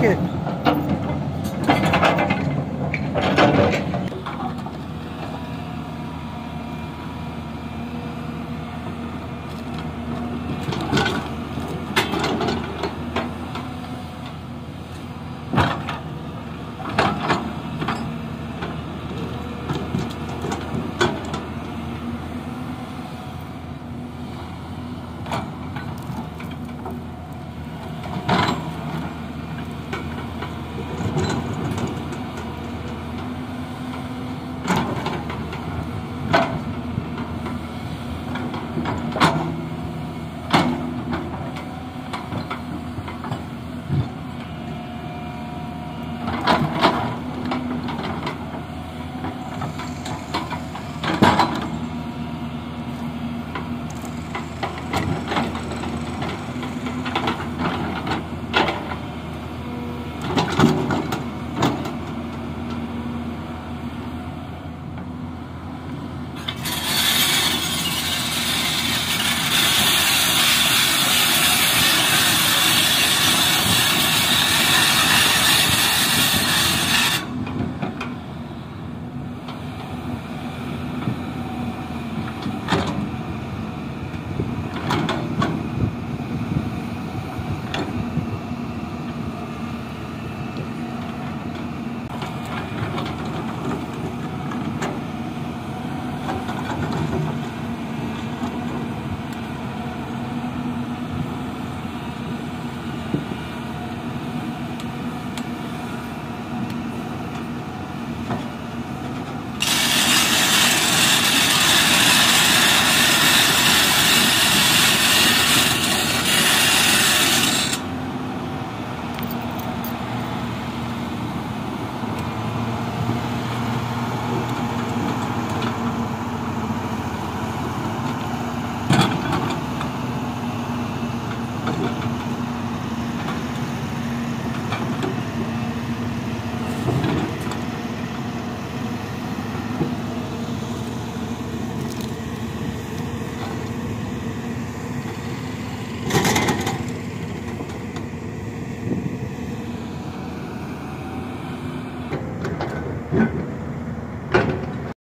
take it.